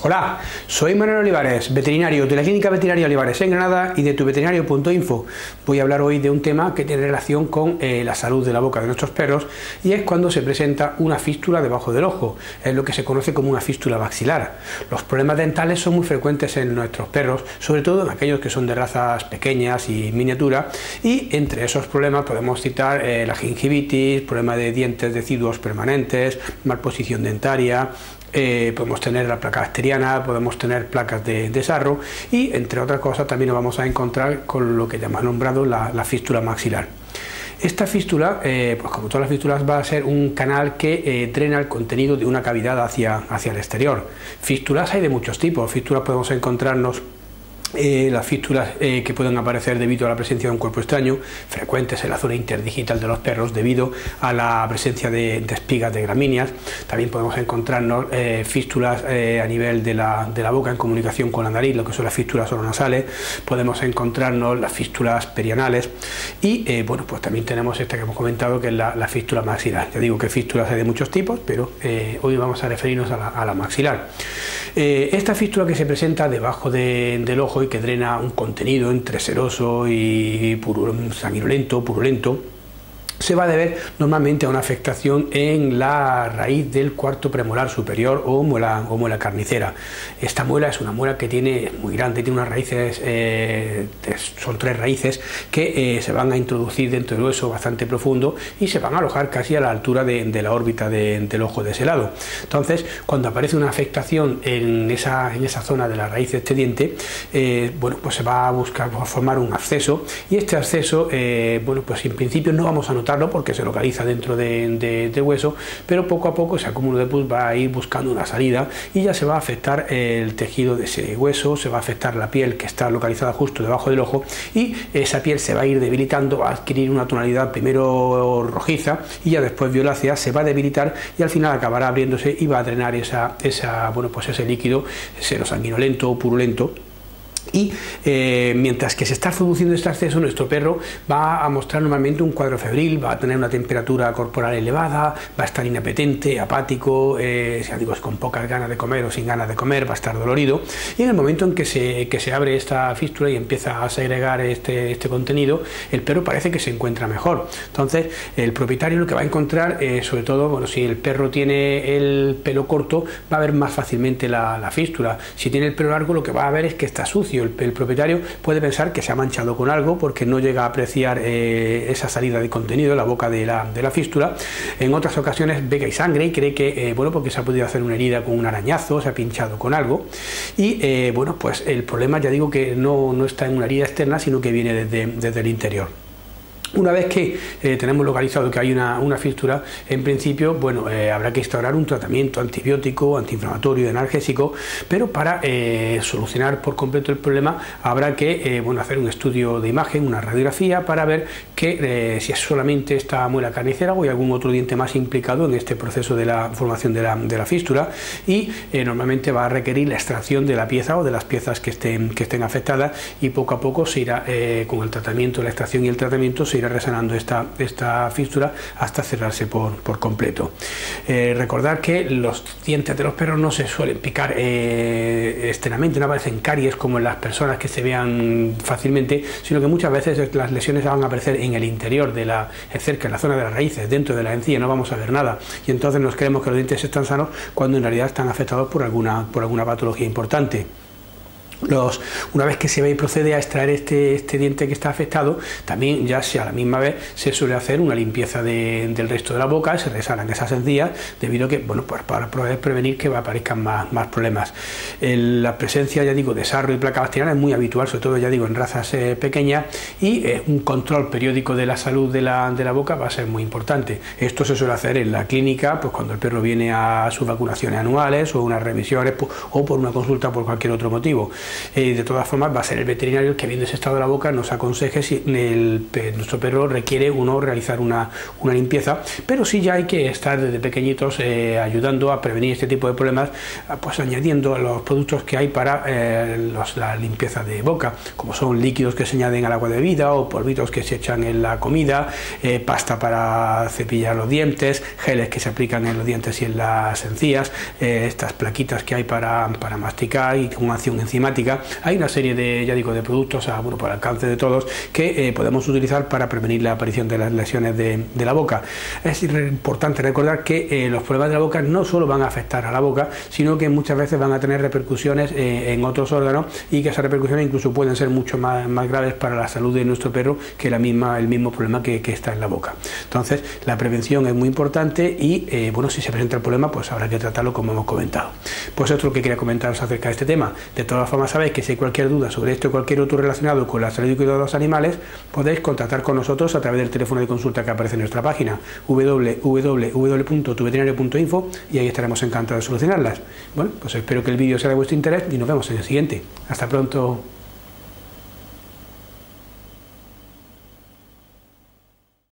Hola, soy Manuel Olivares, veterinario de la Clínica Veterinaria Olivares en Granada y de tuveterinario.info. Voy a hablar hoy de un tema que tiene relación con eh, la salud de la boca de nuestros perros y es cuando se presenta una fístula debajo del ojo, es lo que se conoce como una fístula maxilar. Los problemas dentales son muy frecuentes en nuestros perros, sobre todo en aquellos que son de razas pequeñas y miniatura y entre esos problemas podemos citar eh, la gingivitis, problema de dientes deciduos permanentes, malposición dentaria, eh, podemos tener la placa bacteriana, podemos tener placas de, sarro y entre otras cosas también nos vamos a encontrar con lo que ya hemos nombrado la, fístula maxilar. Esta fístula, eh, pues como todas las fístulas, va a ser un canal que eh, drena el contenido de una cavidad hacia, hacia el exterior. Fístulas hay de muchos tipos. Fístulas podemos encontrarnos eh, las fístulas eh, que pueden aparecer debido a la presencia de un cuerpo extraño, frecuentes en la zona interdigital de los perros debido a la presencia de, espigas de gramíneas. También podemos encontrarnos eh, fístulas a nivel de la, de la, boca en comunicación con la nariz, lo que son las fístulas oronasales. Podemos encontrarnos las fístulas perianales y bueno, pues también tenemos esta que hemos comentado que es la, fístula maxilar. Ya digo que fístulas hay de muchos tipos, pero hoy vamos a referirnos a la, maxilar. esta fístula que se presenta debajo del ojo y que drena un contenido entre seroso y sanguinolento, purulento, se va a deber normalmente a una afectación en la raíz del cuarto premolar superior o muela, o muela carnicera. Esta muela es una muela que tiene muy grande, tiene unas raíces, eh, son tres raíces que eh, se van a introducir dentro del hueso bastante profundo y se van a alojar casi a la altura de, la órbita del ojo de ese lado. Entonces, cuando aparece una afectación en esa, en esa zona de la raíz de este diente, eh, bueno, pues se va a buscar formar un acceso y este acceso, bueno, pues en principio no vamos a notar porque se localiza dentro de, hueso, pero poco a poco ese acúmulo de pus va a ir buscando una salida y ya se va a afectar el tejido de ese hueso, se va a afectar la piel que está localizada justo debajo del ojo y esa piel se va a ir debilitando, va a adquirir una tonalidad primero rojiza y ya después violácea, se va a debilitar y al final acabará abriéndose y va a drenar esa, esa, bueno, pues ese líquido serosanguinolento o purulento y eh, mientras que se está produciendo este acceso, nuestro perro va a mostrar normalmente un cuadro febril, va a tener una temperatura corporal elevada, va a estar inapetente, apático, eh, con pocas ganas de comer o sin ganas de comer, va a estar dolorido. Y en el momento en que se, que se abre esta fístula y empieza a segregar este, este, contenido, el perro parece que se encuentra mejor. Entonces, el propietario lo que va a encontrar, eh, sobre todo, bueno, si el perro tiene el pelo corto, va a ver más fácilmente la, la fístula. Si tiene el pelo largo, lo que va a ver es que está sucio el, propietario puede pensar que se ha manchado con algo porque no llega a apreciar eh, esa salida de contenido, la boca de la, de la, fístula. En otras ocasiones ve que hay sangre y cree que, eh, bueno, porque se ha podido hacer una herida con un arañazo, se ha pinchado con algo. Y, eh, bueno, pues el problema, ya digo que no, no está en una herida externa, sino que viene desde, desde el interior. Una vez que eh, tenemos localizado que hay una, una en principio, bueno, eh, habrá que instaurar un tratamiento antibiótico, antiinflamatorio, analgésico, pero para eh, solucionar por completo el problema habrá que bueno, hacer un estudio de imagen, una radiografía, para ver que si es solamente esta muela carnicera o hay algún otro diente más implicado en este proceso de la formación de la, de la fístula. Y normalmente va a requerir la extracción de la pieza o de las piezas que estén, que estén afectadas y poco a poco se irá con el tratamiento, la extracción y el tratamiento se irá resanando esta, esta fístula hasta cerrarse por, por completo. Eh, recordar que los dientes de los perros no se suelen picar eh, externamente, no aparecen caries como en las personas que se vean fácilmente, sino que muchas veces las lesiones van a aparecer en el interior de la, cerca, en la zona de las raíces, dentro de la encía, no vamos a ver nada. Y entonces nos creemos que los dientes están sanos cuando en realidad están afectados por alguna, por alguna patología importante una vez que se ve y procede a extraer este, este, diente que está afectado, también ya sea a la misma vez se suele hacer una limpieza del resto de la boca, se resanan esas encías, debido a que, bueno, pues para poder prevenir que aparezcan más, problemas. la presencia, ya digo, de sarro y placa bacteriana es muy habitual, sobre todo, ya digo, en razas eh, pequeñas, y eh, un control periódico de la salud de la, de la boca va a ser muy importante. Esto se suele hacer en la clínica, pues cuando el perro viene a sus vacunaciones anuales o unas revisiones o por una consulta por cualquier otro motivo Eh, de todas formas, va a ser el veterinario el que viendo ese estado de la boca nos aconseje si nuestro perro requiere o no realizar una, una, limpieza, pero sí ya hay que estar desde pequeñitos eh, ayudando a prevenir este tipo de problemas, pues añadiendo los productos que hay para la limpieza de boca, como son líquidos que se añaden al agua de vida o polvitos que se echan en la comida, pasta para cepillar los dientes, geles que se aplican en los dientes y en las encías, estas plaquitas que hay para, para masticar y con acción enzimática. Hay una serie de, ya digo, de productos a, bueno, por alcance de todos que eh, podemos utilizar para prevenir la aparición de las lesiones de, la boca. Es importante recordar que eh, los problemas de la boca no solo van a afectar a la boca, sino que muchas veces van a tener repercusiones eh, en otros órganos y que esas repercusiones incluso pueden ser mucho más, más graves para la salud de nuestro perro que la misma, el mismo problema que, que está en la boca. Entonces, la prevención es muy importante y, bueno, si se presenta el problema, pues habrá que tratarlo como hemos comentado. Pues otro que quería comentaros acerca de este tema. De todas formas, sabéis que si hay cualquier duda sobre esto o cualquier otro relacionado con la salud y cuidado de los animales, podéis contactar con nosotros a través del teléfono de consulta que aparece en nuestra página www.tuveterinario.info y ahí estaremos encantados de solucionarlas. Bueno, pues espero que el vídeo sea de vuestro interés y nos vemos en el siguiente. Hasta pronto.